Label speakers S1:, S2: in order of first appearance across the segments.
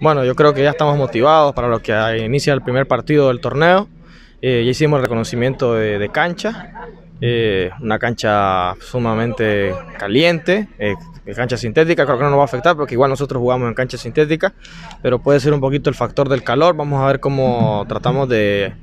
S1: Bueno, yo creo que ya estamos motivados para lo que inicia el primer partido del torneo. Eh, ya hicimos el reconocimiento de, cancha, eh, una cancha sumamente caliente, eh, cancha sintética, creo que no nos va a afectar porque igual nosotros jugamos en cancha sintética, pero puede ser un poquito el factor del calor. Vamos a ver cómo tratamos de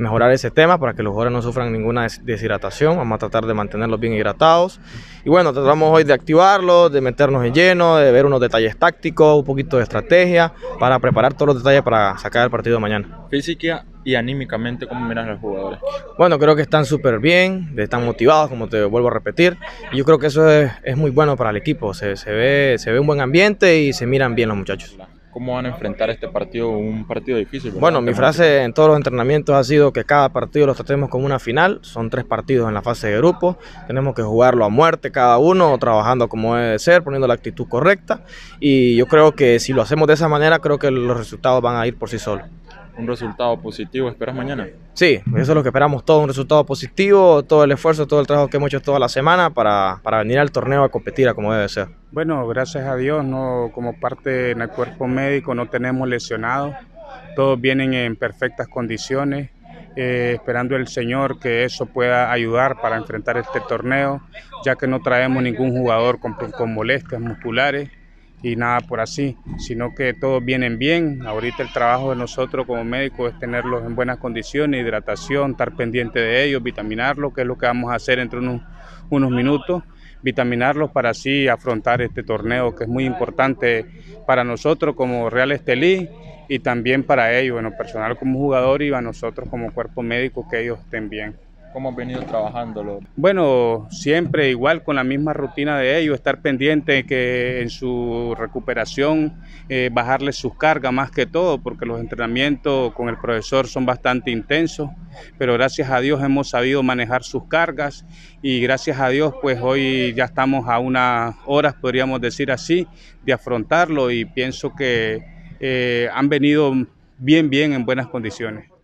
S1: mejorar ese tema para que los jugadores no sufran ninguna deshidratación. Vamos a tratar de mantenerlos bien hidratados. Y bueno, tratamos hoy de activarlos, de meternos en lleno, de ver unos detalles tácticos, un poquito de estrategia para preparar todos los detalles para sacar el partido de mañana.
S2: Física y anímicamente, ¿cómo miran los jugadores?
S1: Bueno, creo que están súper bien, están motivados, como te vuelvo a repetir. Y yo creo que eso es, es muy bueno para el equipo. Se, se, ve, se ve un buen ambiente y se miran bien los muchachos.
S2: ¿Cómo van a enfrentar este partido? Un partido difícil.
S1: Bueno, mi frase en todos los entrenamientos ha sido que cada partido lo tratemos como una final. Son tres partidos en la fase de grupo. Tenemos que jugarlo a muerte cada uno, trabajando como debe ser, poniendo la actitud correcta. Y yo creo que si lo hacemos de esa manera, creo que los resultados van a ir por sí solos
S2: un resultado positivo esperas mañana?
S1: Sí, eso es lo que esperamos, todo un resultado positivo, todo el esfuerzo, todo el trabajo que hemos hecho toda la semana para, para venir al torneo a competir a como debe ser.
S3: Bueno, gracias a Dios, no como parte del cuerpo médico no tenemos lesionados, todos vienen en perfectas condiciones. Eh, esperando el Señor que eso pueda ayudar para enfrentar este torneo, ya que no traemos ningún jugador con, con molestias musculares y nada por así, sino que todos vienen bien. Ahorita el trabajo de nosotros como médicos es tenerlos en buenas condiciones, hidratación, estar pendiente de ellos, vitaminarlos, que es lo que vamos a hacer entre unos, unos minutos, vitaminarlos para así afrontar este torneo que es muy importante para nosotros como Real Estelí y también para ellos, bueno, personal como jugador y a nosotros como cuerpo médico que ellos estén bien.
S2: ¿Cómo han venido trabajándolo?
S3: Bueno, siempre igual con la misma rutina de ellos, estar pendiente que en su recuperación eh, bajarles sus cargas más que todo, porque los entrenamientos con el profesor son bastante intensos, pero gracias a Dios hemos sabido manejar sus cargas y gracias a Dios pues hoy ya estamos a unas horas, podríamos decir así, de afrontarlo y pienso que eh, han venido bien, bien en buenas condiciones.